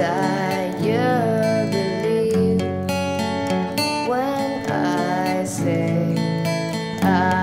desire believe when I say I